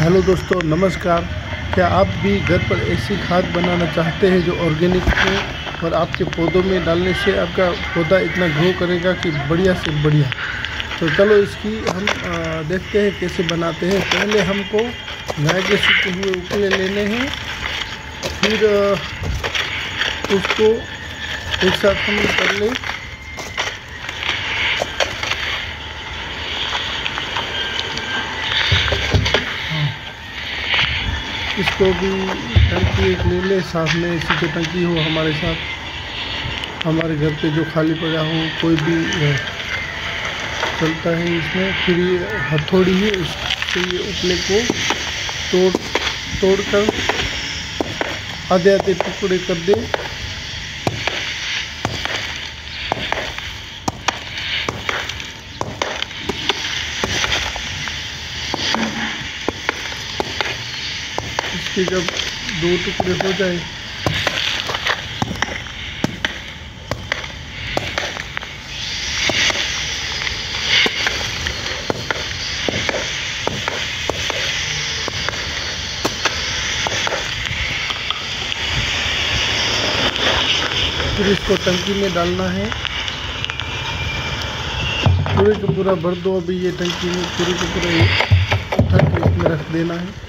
Hello दोस्तों, नमस्कार। क्या आप भी घर पर ऐसी खाद बनाना चाहते हैं जो ऑर्गेनिक हो और आपके पौधों में डालने से आपका पौधा इतना ग्रो करेगा कि बढ़िया से बढ़िया? तो चलो इसकी हम देखते हैं कैसे बनाते हैं। पहले हमको गाय के सूखे हुए उपले लेने हैं। फिर उसको एक साथ हम कर लें। इसको भी टंकी एक ले ले, साथ में इसी की टंकी हो हमारे साथ। हमारे घर पे जो खाली पड़ा हो, कोई भी चलता है इसमें, फिर ये हथौड़ी है, उससे ये उपले को तोड़ तोड़ कर आधे आधे टुकड़े कर दे। इसके जब दो टुकड़े हो जाए। फिर इसको टंकी में डालना है। पूरे को पूरा भर दो। अभी ये टंकी में पूरे को पूरा उठा के इसमें रख देना है।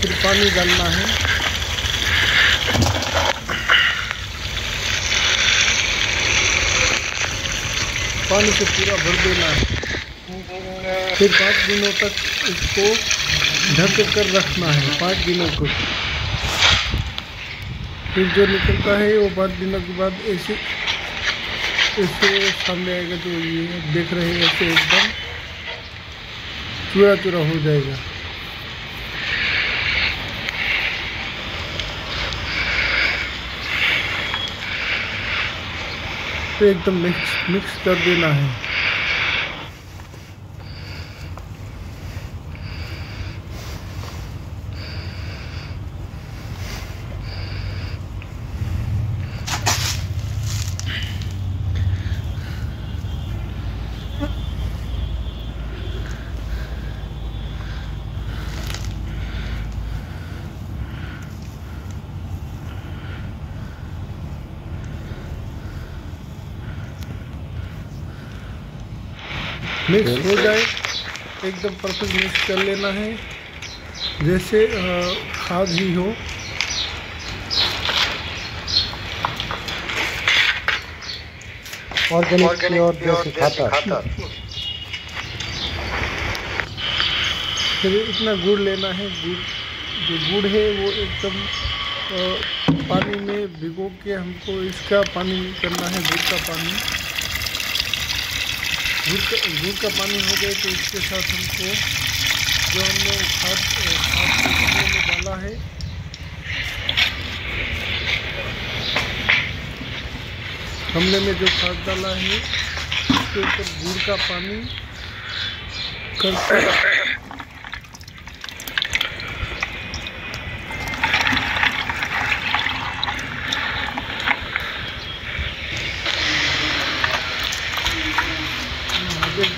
फिर पानी डालना है। पानी से पूरा भर देना है। फिर पाँच दिनों तक इसको ढक कर रखना है, पाँच दिनों को। फिर जो निकलता है, वो पाँच दिनों के बाद ऐसे ऐसे सामने आएगा जो ये देख रहे हैं, ऐसे एकदम चूरा चूरा हो जाएगा। तो एकदम मिक्स मिक्स कर देना है। मिक्स हो जाए एकदम परफेक्ट मिक्स कर लेना है। जैसे खाद ही हो। ऑर्गेनिक प्योर खाता। फिर इतना गुड़ लेना है। गुड़ जो गुड़ है वो एकदम पानी में भिगो के हमको इसका पानी करना है गुड़ का पानी। गुड़ का गुड़ का पानी हो गए तो इसके साथ हमको जो हमने खाद खाद में डाला है। गमले में जो खाद डाला है, उसके ऊपर गुड़ का पानी करके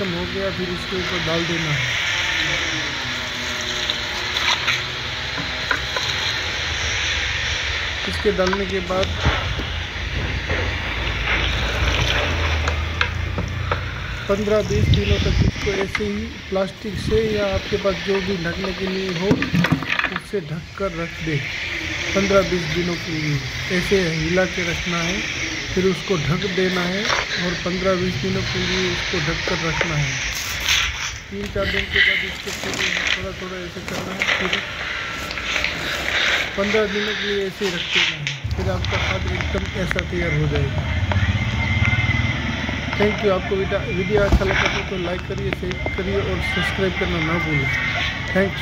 एकदम हो गया, फिर इसके ऊपर डाल देना है। इसके डालने के बाद पंद्रह बीस दिनों तक इसको ऐसे ही प्लास्टिक से या आपके पास जो भी ढकने के लिए हो उससे ढक कर रख दे। पंद्रह बीस दिनों के लिए। ऐसे हिला के रखना है। फिर उसको ढक देना है और पंद्रह बीस दिनों के लिए उसको ढक कर रखना है। तीन चार दिन के बाद इसको फिर थोड़ा थोड़ा ऐसे करना है, फिर पंद्रह दिनों के लिए ऐसे ही रख देना है। फिर आपका खाद एकदम ऐसा तैयार हो जाएगा। थैंक यू आपको वीडियो अच्छा लगा तो लाइक करिए, शेयर करिए और सब्सक्राइब करना ना भूलें। थैंक्स